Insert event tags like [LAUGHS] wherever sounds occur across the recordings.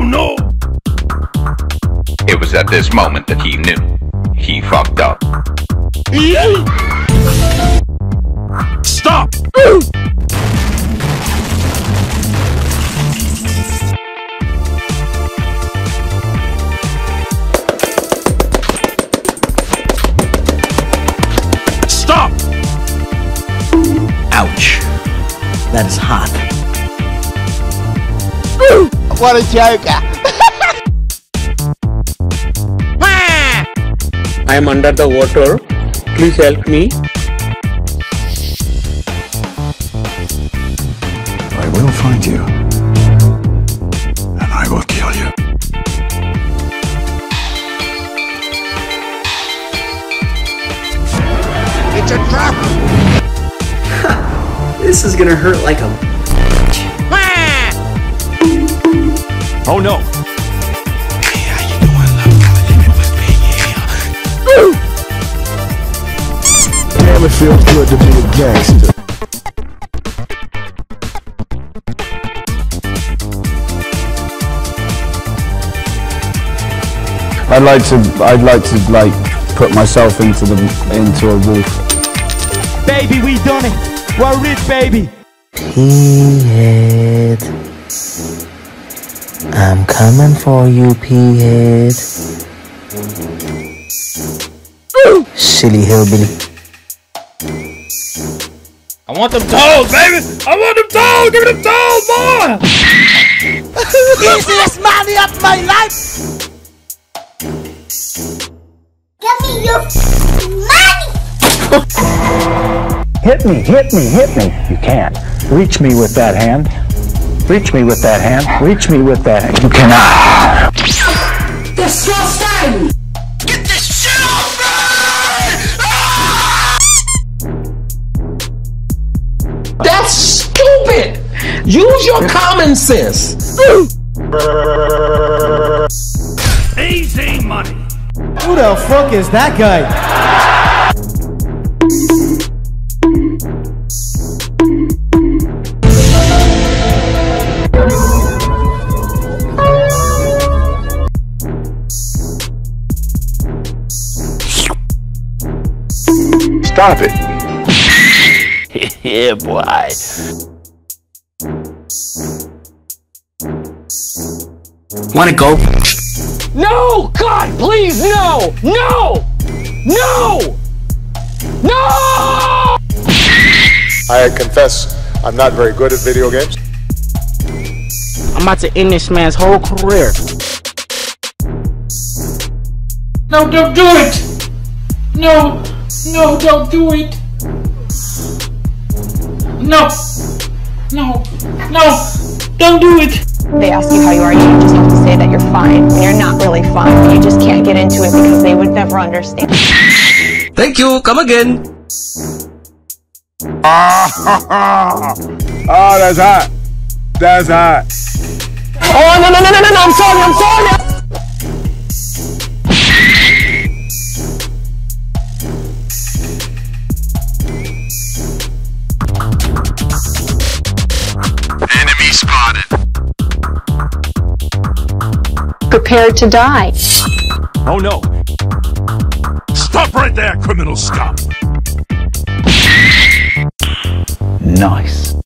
Oh no! It was at this moment that he knew. He fucked up. Stop! Stop! Ouch. That is hot. What a joker! [LAUGHS] I am under the water. Please help me. I will find you. And I will kill you. It's a trap! This is gonna hurt like a. Oh no! Damn, it feels good to be a gangster. I'd like to. I'd like to like put myself into the into a wolf. Baby, we done it. We're rich, baby. P-head. I'm coming for you, P-head. Silly hillbilly. I want them toes, baby! I want them toes! Give me them toes, boy! Easiest money of my life! Give me your money! Hit me, hit me, hit me. You can't. Reach me with that hand. Reach me with that hand. Reach me with that hand. You cannot. Disgusting! Get this shit off me! Ah! That's stupid. Use your common sense. Easy money! Who the fuck is that guy? Stop it. [LAUGHS] yeah, boy. Wanna go? No, God, please, no, no, no, no! I confess I'm not very good at video games. I'm about to end this man's whole career. No, don't do it! No, no, don't do it! No, no, no, don't do it! They ask you how you are, you just have to say that you're fine. And you're not really fine. You just can't get into it because they would never understand. Thank you. Come again. [LAUGHS] Ah, that's hot. That's hot. Oh, no, no, no, no, no, no, I'm sorry, I'm sorry! Prepared to die. Oh no! Stop right there, criminal scum! Nice.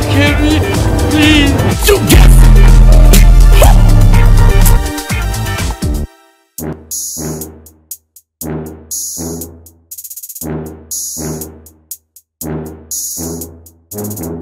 Don't kill me, please. Thank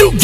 you.